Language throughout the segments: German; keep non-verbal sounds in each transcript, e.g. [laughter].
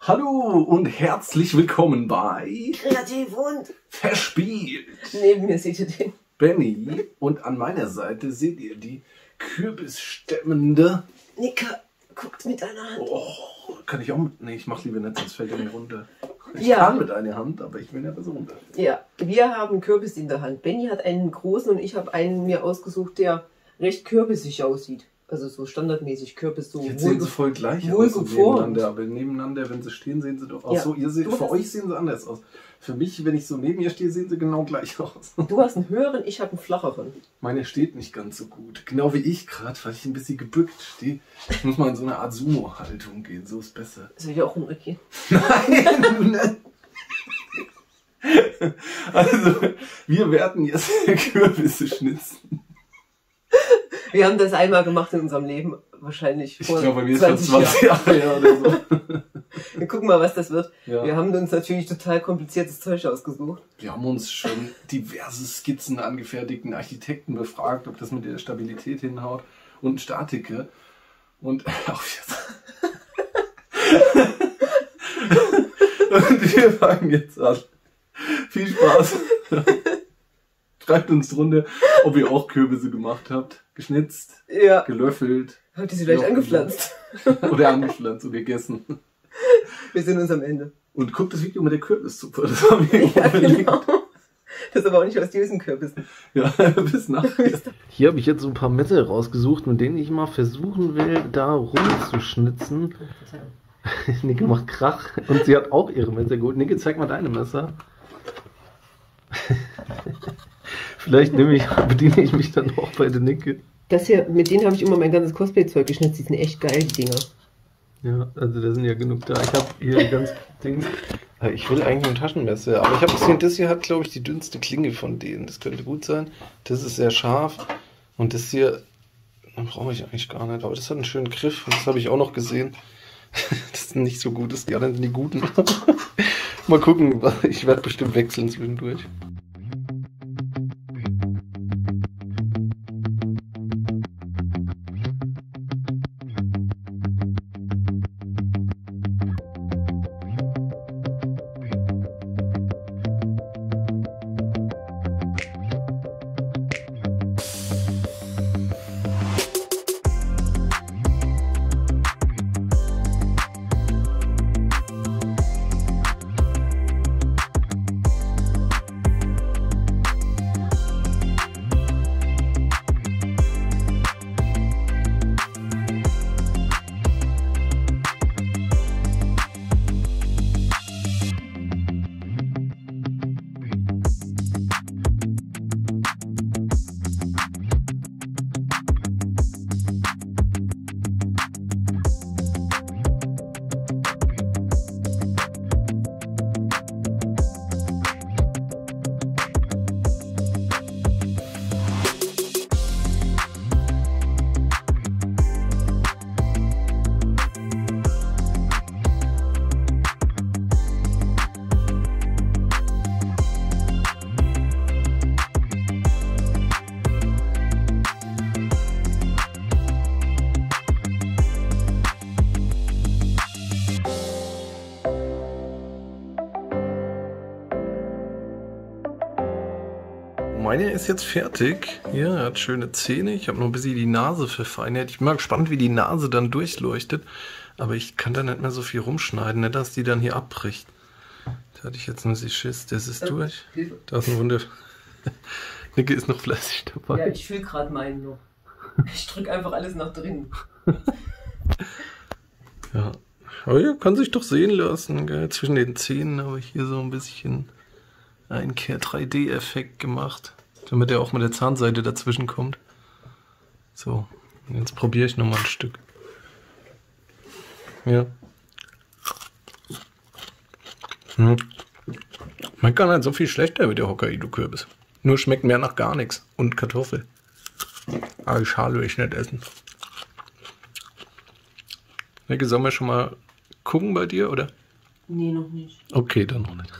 Hallo und herzlich willkommen bei Kreativ und Verspielt. neben mir seht ihr den. Benny und an meiner Seite seht ihr die kürbisstämmende. Nika guckt mit einer Hand. Oh, kann ich auch mit? Nee, ich mach lieber nicht, sonst fällt er mir runter. Ich Ja. kann mit einer Hand, aber ich will nicht, er runter. Ja, wir haben Kürbis in der Hand. Benny hat einen großen und ich habe einen mir ausgesucht, der recht kürbisig aussieht. Also so standardmäßig Kürbis, so Jetzt sehen sie voll gleich aus nebeneinander, aber nebeneinander, wenn sie stehen, sehen sie doch aus. Ja. So, ihr seht, für euch sehen sie anders aus. Für mich, wenn ich so neben ihr stehe, sehen sie genau gleich [laughs] aus. Du hast einen höheren, ich habe einen flacheren. Meine steht nicht ganz so gut. Genau wie ich gerade, weil ich ein bisschen gebückt stehe. Ich muss mal in so eine Art Sumo-Haltung gehen, so ist besser. Soll ich auch umgehen? [laughs] Nein, nicht. Also, wir werden jetzt [laughs] Kürbisse schnitzen. Wir haben das einmal gemacht in unserem Leben, wahrscheinlich Ich vor glaube, bei mir ist schon 20 20 Jahren. Jahre oder so. [laughs] Wir gucken mal, was das wird. Ja. Wir haben uns natürlich total kompliziertes Zeug ausgesucht. Wir haben uns schon diverse Skizzen angefertigten Architekten befragt, ob das mit der Stabilität hinhaut und Statiker. Und [laughs] auch jetzt. [laughs] und wir fangen jetzt an. Viel Spaß. Schreibt uns drunter, ob ihr auch Kürbisse gemacht habt. Geschnitzt, Ja, gelöffelt habt ihr sie vielleicht angepflanzt? [laughs] oder angepflanzt und gegessen. Wir sind uns am Ende. Und guckt das Video mit der Kürbissuppe. Das haben wir Ja, überlegt. genau. Das ist aber auch nicht aus diesen Kürbissen. Ja, [laughs] bis nachher. [laughs] Hier habe ich jetzt so ein paar Messer rausgesucht, mit denen ich mal versuchen will, da rumzuschnitzen. Nicke macht Krach und sie hat auch ihre Messer geholt. Nicke, zeig mal deine Messer. Vielleicht nehme ich, [laughs] bediene ich mich dann auch bei der Nicke. Das hier, mit denen habe ich immer mein ganzes Cosplay-Zeug geschnitzt. Die sind echt geil, die Dinger. Ja, also da sind ja genug da. Ich habe hier ganz [laughs] Ding. Ich will eigentlich ein Taschenmesser, aber ich habe gesehen, das hier hat, glaube ich, die dünnste Klinge von denen. Das könnte gut sein. Das ist sehr scharf. Und das hier brauche ich eigentlich gar nicht. Aber das hat einen schönen Griff. Und das habe ich auch noch gesehen. [laughs] Das ist nicht so gut. Das die anderen sind die guten. Mal gucken. Ich werde bestimmt wechseln zwischendurch. Meine ist jetzt fertig. Er hat schöne Zähne. Ich habe noch ein bisschen die Nase verfeinert. Ich bin mal gespannt, wie die Nase dann durchleuchtet. Aber ich kann da nicht mehr so viel rumschneiden, nicht, dass die dann hier abbricht. Da hatte ich jetzt ein bisschen Schiss. Das ist durch. Hilfe. Da ist ein Wunder. [laughs] Nicke ist noch fleißig dabei. Ja, ich fühle gerade meinen noch. Ich drücke einfach alles nach drinnen. [laughs] Ja. Aber ja, kann sich doch sehen lassen. Gell? Zwischen den Zähnen habe ich hier so ein bisschen einen Kehr 3D-Effekt gemacht, damit er auch mit der Zahnseite dazwischen kommt. So, jetzt probiere ich nochmal ein Stück. Ja. Hm. Man kann halt so viel schlechter mit der Hokkaido-Kürbis. Nur schmeckt mehr nach gar nichts. Und Kartoffel. Aber die Schale will ich nicht essen. Necke, sollen wir schon mal gucken bei dir, oder? Nee, noch nicht. Okay, dann noch nicht.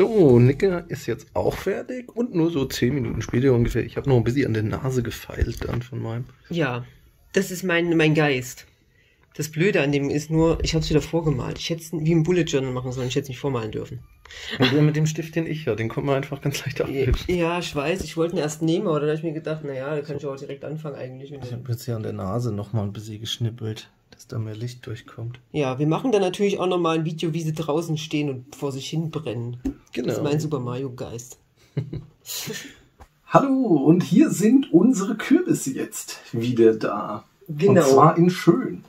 So, Nicke ist jetzt auch fertig und nur so 10 Minuten später ungefähr. Ich habe noch ein bisschen an der Nase gefeilt dann von meinem. Ja, das ist mein, mein Geist. Das Blöde an dem ist nur, ich habe es wieder vorgemalt. Ich hätte es wie im Bullet Journal machen sollen. Ich hätte es nicht vormalen dürfen. Und der mit dem Stift, den ich ja, den kommt man einfach ganz leicht abwischen. Ja, ich weiß. Ich wollte ihn erst nehmen, aber dann habe ich mir gedacht, naja, da kann ich auch direkt anfangen eigentlich. Ich habe jetzt hier an der Nase nochmal ein bisschen geschnippelt, dass da mehr Licht durchkommt. Ja, wir machen dann natürlich auch nochmal ein Video, wie sie draußen stehen und vor sich hin brennen. Genau. Das ist mein Super Mario Geist. [laughs] Hallo, und hier sind unsere Kürbisse jetzt wieder da. Genau. Und zwar in schön.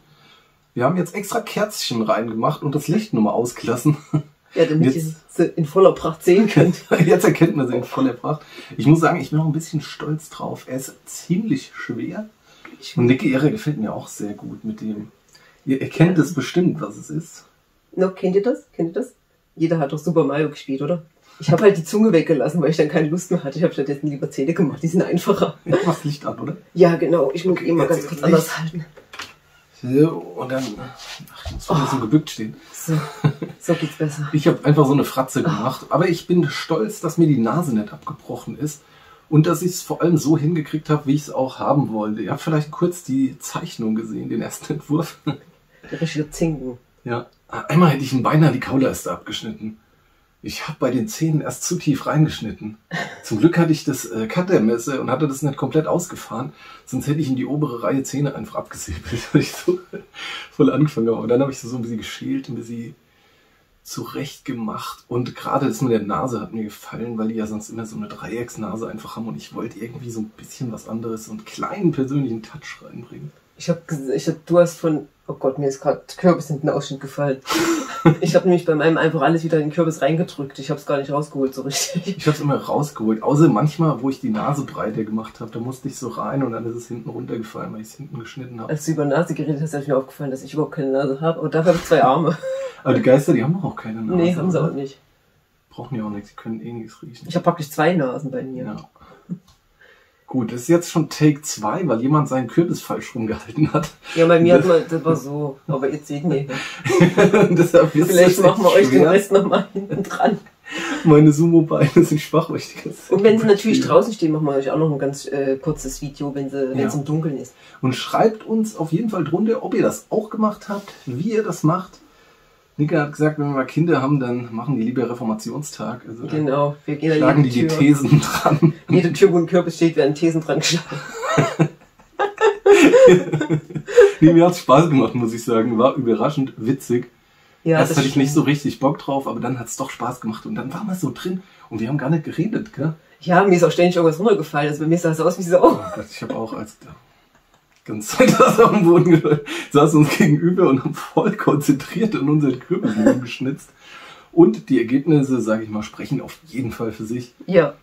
Wir haben jetzt extra Kerzchen reingemacht und das Licht nochmal ausgelassen. [laughs] Ja, damit Jetzt- ihr sie in voller Pracht sehen [laughs] könnt. Jetzt erkennt man sie in voller Pracht. Ich muss sagen, ich bin auch ein bisschen stolz drauf. Er ist ziemlich schwer. Und Niki Ehre gefällt mir auch sehr gut mit dem. Ihr erkennt es bestimmt, was es ist. No, kennt ihr das? Kennt ihr das? Jeder hat doch Super Mario gespielt, oder? Ich habe halt die Zunge weggelassen, weil ich dann keine Lust mehr hatte. Ich habe stattdessen lieber Zähne gemacht, die sind einfacher. Ich mach das Licht an, oder? Ja, genau. Ich muss eh mal jetzt ganz kurz Licht. anders halten. So, und dann. Ach, ich muss wieder so gebückt stehen. So, so geht's besser. Ich habe einfach so eine Fratze gemacht, aber ich bin stolz, dass mir die Nase nicht abgebrochen ist und dass ich es vor allem so hingekriegt habe, wie ich es auch haben wollte. Ihr habt vielleicht kurz die Zeichnung gesehen, den ersten Entwurf. Der richtige Zinken. Ja, einmal hätte ich ihm beinahe die Kaulaste abgeschnitten. Ich habe bei den Zähnen erst zu tief reingeschnitten. Zum Glück hatte ich das äh, Cuttermesser und hatte das nicht komplett ausgefahren, sonst hätte ich in die obere Reihe Zähne einfach abgesäbelt, [laughs] weil ich so voll angefangen habe. Und dann habe ich so ein bisschen geschält, ein bisschen zurecht gemacht. Und gerade das mit der Nase hat mir gefallen, weil die ja sonst immer so eine Dreiecksnase einfach haben und ich wollte irgendwie so ein bisschen was anderes, so einen kleinen persönlichen Touch reinbringen. Ich habe, ich hab, du hast von, oh Gott, mir ist gerade Kürbis in den Ausschnitt gefallen. [laughs] ich habe nämlich bei meinem einfach alles wieder in den Kürbis reingedrückt. Ich habe es gar nicht rausgeholt so richtig. Ich habe es immer rausgeholt, außer manchmal, wo ich die Nase breiter gemacht habe, da musste ich so rein und dann ist es hinten runtergefallen, weil ich es hinten geschnitten habe. Als du über Nase geredet hast, ist mir aufgefallen, dass ich überhaupt keine Nase habe. Aber dafür habe ich zwei Arme. [laughs] Aber die Geister, die haben doch auch keine Nase. nee, haben sie oder? auch nicht. Brauchen ja auch nichts, die können eh nichts riechen. Ich habe praktisch zwei Nasen bei mir. Ja. Gut, das ist jetzt schon Take 2, weil jemand seinen Kürbis falsch rumgehalten hat. Ja, bei mir hat man, das war so. Aber jetzt seht ihr. [laughs] Vielleicht machen wir euch den. Rest nochmal hinten dran. Meine Sumo-Beine sind schwach, weil ich die ganze Zeit Und wenn sie natürlich spiele. draußen stehen, machen wir euch auch noch ein ganz äh, kurzes Video, wenn sie, Ja. es im Dunkeln ist. Und schreibt uns auf jeden Fall drunter, ob ihr das auch gemacht habt, wie ihr das macht. Nika hat gesagt, wenn wir mal Kinder haben, dann machen die lieber Reformationstag. Also Genau. Wir gehen schlagen die die. Thesen dran. Jede Tür, wo ein Kürbis steht, werden Thesen dran geschlagen. [laughs] Nee, mir hat's Spaß gemacht, muss ich sagen. War überraschend witzig. Ja, Erst das hatte ich nicht so richtig Bock drauf, aber dann hat's doch Spaß gemacht. Und dann waren wir so drin und wir haben gar nicht geredet, gell? Ja, mir ist auch ständig irgendwas runtergefallen. Also bei mir sah es aus wie so. Oh Gott, ich habe auch als ganz Zeit das auf dem Boden saß uns gegenüber und haben voll konzentriert in unseren Kürbis [laughs] geschnitzt. Und die Ergebnisse, sage ich mal, sprechen auf jeden Fall für sich. Ja.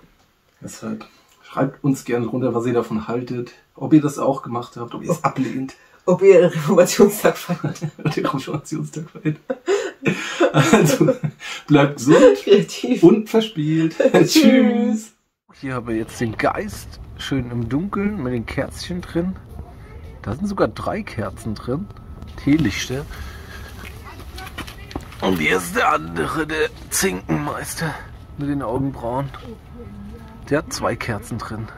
Deshalb schreibt uns gerne runter, was ihr davon haltet, ob ihr das auch gemacht habt, ob ihr es ablehnt Ob ihr Reformationstag feiert. [laughs] den Reformationstag feiert. Also bleibt gesund [laughs] Kreativ. und verspielt. Tschüss. Hier haben wir jetzt den Geist schön im Dunkeln mit den Kerzchen drin. Da sind sogar drei Kerzen drin. Teelichter. Und hier ist der andere, der Zinkenmeister mit den Augenbrauen. Der hat zwei Kerzen drin.